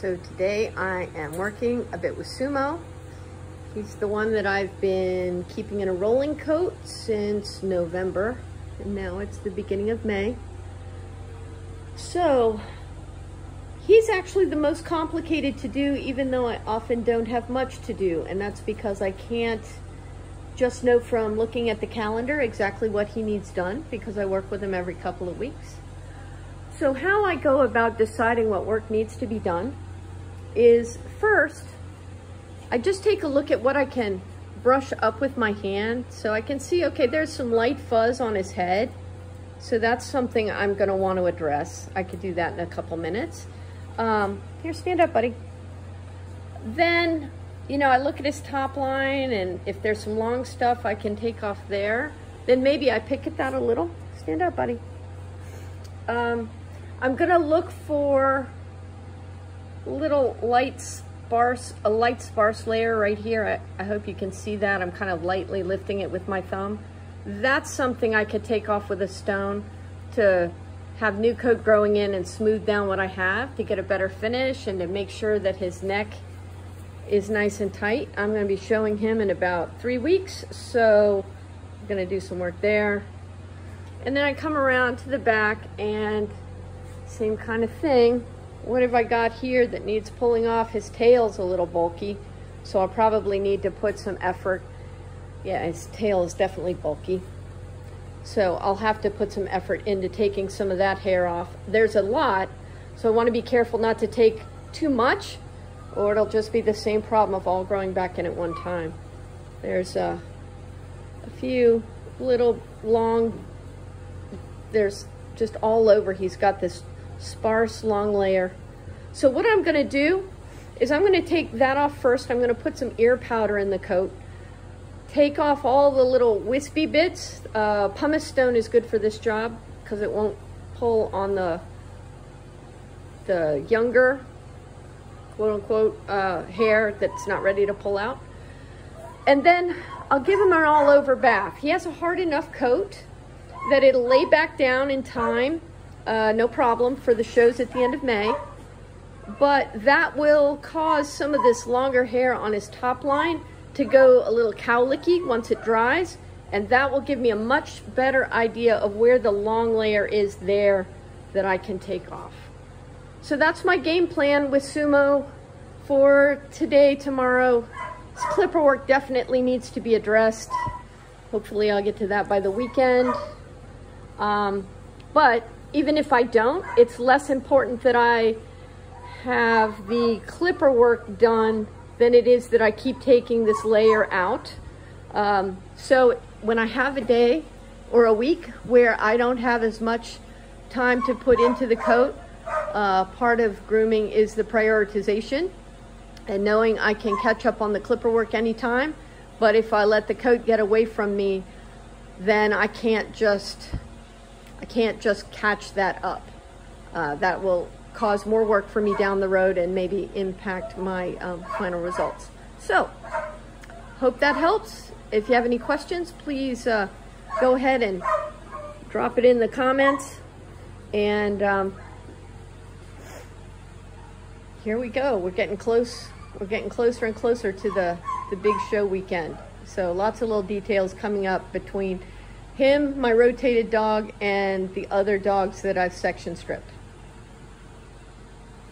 So today I am working a bit with Sumo. He's the one that I've been keeping in a rolling coat since November, and now it's the beginning of May. So he's actually the most complicated to do, even though I often don't have much to do, and that's because I can't just know from looking at the calendar exactly what he needs done because I work with him every couple of weeks. So how I go about deciding what work needs to be done is first, I just take a look at what I can brush up with my hand. So I can see, okay, there's some light fuzz on his head. So that's something I'm gonna want to address. I could do that in a couple minutes. Um, here, stand up, buddy. Then, you know, I look at his top line and if there's some long stuff I can take off there, then maybe I pick at that a little. Stand up, buddy. Um, I'm gonna look for little light sparse, a light sparse layer right here. I, I hope you can see that. I'm kind of lightly lifting it with my thumb. That's something I could take off with a stone to have new coat growing in and smooth down what I have to get a better finish and to make sure that his neck is nice and tight. I'm gonna be showing him in about three weeks, so I'm gonna do some work there. And then I come around to the back and same kind of thing. What have I got here that needs pulling off? His tail's a little bulky, so I'll probably need to put some effort. Yeah, his tail is definitely bulky. So I'll have to put some effort into taking some of that hair off. There's a lot, so I want to be careful not to take too much, or it'll just be the same problem of all growing back in at one time. There's a, a few little long, there's just all over. He's got this sparse long layer. So what I'm gonna do is I'm gonna take that off first. I'm gonna put some ear powder in the coat. Take off all the little wispy bits. Uh, pumice stone is good for this job because it won't pull on the, the younger, quote unquote, uh, hair that's not ready to pull out. And then I'll give him an all over bath. He has a hard enough coat that it'll lay back down in time uh, no problem for the shows at the end of May. But that will cause some of this longer hair on his top line to go a little cowlicky once it dries. And that will give me a much better idea of where the long layer is there that I can take off. So that's my game plan with Sumo for today, tomorrow. This clipper work definitely needs to be addressed. Hopefully I'll get to that by the weekend. Um, but even if I don't, it's less important that I have the clipper work done than it is that I keep taking this layer out. Um, so when I have a day or a week where I don't have as much time to put into the coat, uh, part of grooming is the prioritization and knowing I can catch up on the clipper work anytime. But if I let the coat get away from me, then I can't just can't just catch that up. Uh, that will cause more work for me down the road and maybe impact my um, final results. So, hope that helps. If you have any questions, please uh, go ahead and drop it in the comments. And um, here we go. We're getting close. We're getting closer and closer to the, the big show weekend. So lots of little details coming up between him, my rotated dog, and the other dogs that I've section stripped.